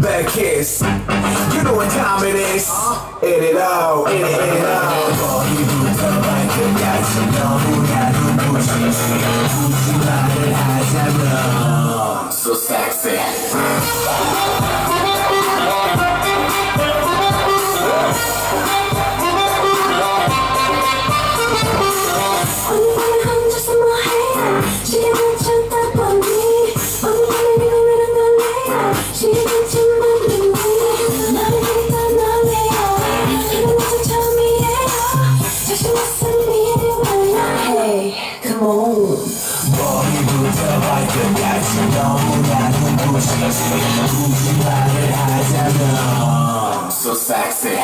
Back kiss. You know what time it is. In it all, in it, in it all. Hey come on 머리부터 발끝까지 너무나 눈부시게 굳이 말을 하자면 So sexy.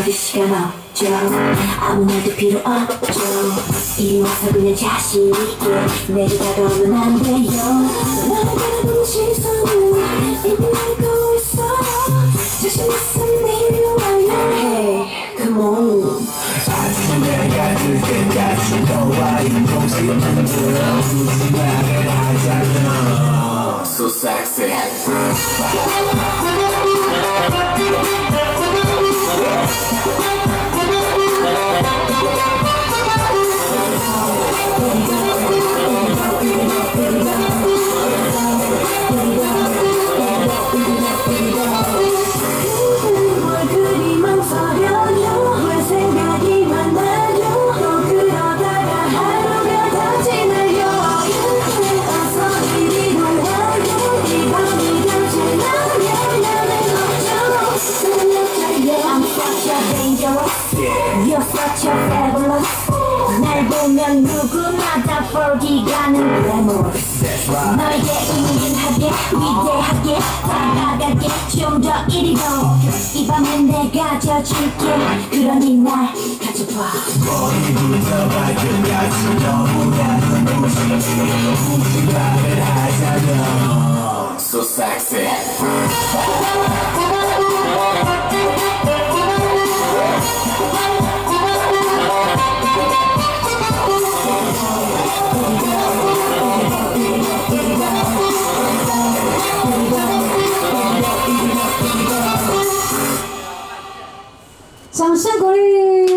가질 시간 없죠 아무나도 필요 없죠 이리 와서 그냥 자신 있게 내게 다가오면 안 돼요 나를 바라보는 시선은 이미 알고 있어 자신 있음 이리 와요 Hey come on 내가 들 때까지 너와 인동식 만들어 굳이 말을 하자면 So sexy. You're such a fabulous 날 보면 누구나 다 for기 가는 glamorous 너에게 은근하게 위대하게 다가가게 좀 더 이리로 이 밤엔 내가 져줄게 그러니 날 가져봐 머리부터 발끝까지 너무나 굳이 말을 하자면 So sexy. 掌声鼓励。